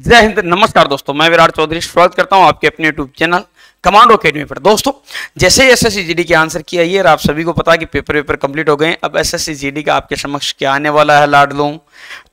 जय हिंद, नमस्कार दोस्तों, मैं विराट चौधरी, स्वागत करता हूँ आपके अपने यूट्यूब चैनल कमांडो अकेडमी पर। दोस्तों, जैसे ही एस एस की आंसर किया ये आप सभी को पता है कि पेपर वेपर कंप्लीट हो गए अब एस एस का आपके समक्ष क्या आने वाला है लाड लूँ?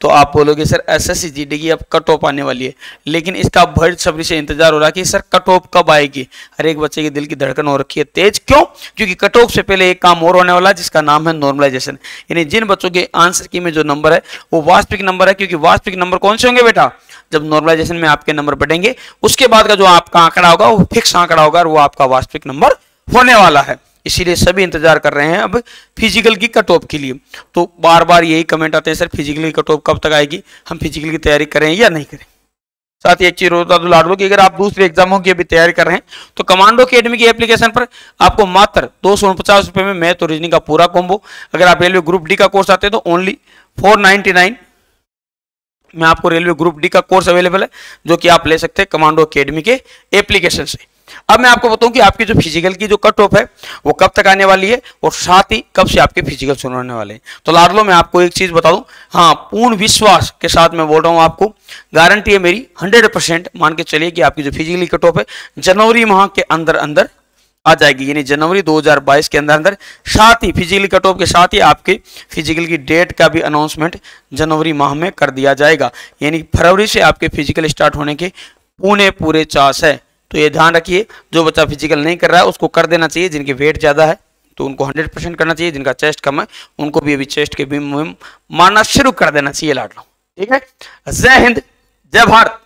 तो आप बोलोगे, सर एस एस की अब कट ऑफ़ आने वाली है। लेकिन इसका बड़ी सबरी से इंतज़ार हो रहा है कि, सर कट ऑफ़ कब आएगी? हर एक बच्चे के दिल की धड़कन हो रखी है तेज। क्यों? क्योंकि कट ऑफ़ से पहले एक काम और होने वाला है, जिसका नाम है नॉर्मलाइजेशन यानी जिन बच्चों के आंसर की में जो नंबर है, वो वास्तविक नंबर है, क्योंकि वास्तविक नंबर कौन से होंगे बेटा? जब नॉर्मलाइजेशन में आपके नंबर बढ़ेंगे, उसके बाद का जो आपका आंकड़ा होगा, वो फिक्स आंकड़ा होगा और वो आपका वास्तविक नंबर होने वाला है। इसीलिए सभी इंतज़ार कर रहे हैं अब फ़िज़िकल की कट ऑफ़ के लिए। तो बार बार यही कमेंट आते हैं, सर फ़िज़िकल की कट ऑफ़ कब तक आएगी? हम फ़िज़िकल की तैयारी करें या नहीं करें? साथ ही एक चीज़ बता दो लाडलो की अगर आप दूसरे एग्जामों की अभी तैयारी कर रहे हैं तो कमांडो अकेडमी की एप्लीकेशन पर आपको मात्र दो सौ में मैथ और रीजनिंग का पूरा कॉम्बो अगर आप रेलवे ग्रुप डी का कोर्स आते हैं तो ओनली फोर नाइनटी नाइन में आपको रेलवे ग्रुप डी का कोर्स अवेलेबल है, जो कि आप ले सकते हैं कमांडो अकेडमी के एप्लीकेशन से। अब मैं आपको बताऊँ कि आपकी जो फ़िज़िकल की जो कट ऑफ़ है, वो कब तक आने वाली है और साथ ही कब से आपके फ़िज़िकल शुरू होने वाले हैं। तो लाडलो, मैं आपको एक चीज़ बता दूँ हाँ पूर्ण विश्वास के साथ मैं बोल रहा हूँ आपको, गारंटी है मेरी, हंड्रेड परसेंट मान के चलिए कि आपकी जो फिजिकली कट ऑफ़ है, जनवरी माह के अंदर अंदर आ जाएगी। यानी जनवरी 2022 के अंदर अंदर साथ ही फिजिकली कट ऑफ़ के साथ ही आपके फ़िज़िकल की डेट का भी अनाउंसमेंट जनवरी माह में कर दिया जाएगा। यानी फरवरी से आपके फ़िज़िकल स्टार्ट होने के पूरे पूरे चांस है। तो ये ध्यान रखिए, जो बच्चा फ़िज़िकल नहीं कर रहा है, उसको कर देना चाहिए। जिनकी वेट ज़्यादा है तो उनको 100 परसेंट करना चाहिए। जिनका चेस्ट कम है, उनको भी अभी चेस्ट के भी मारना शुरू कर देना चाहिए लाडलो। ठीक है? जय हिंद, जय भारत।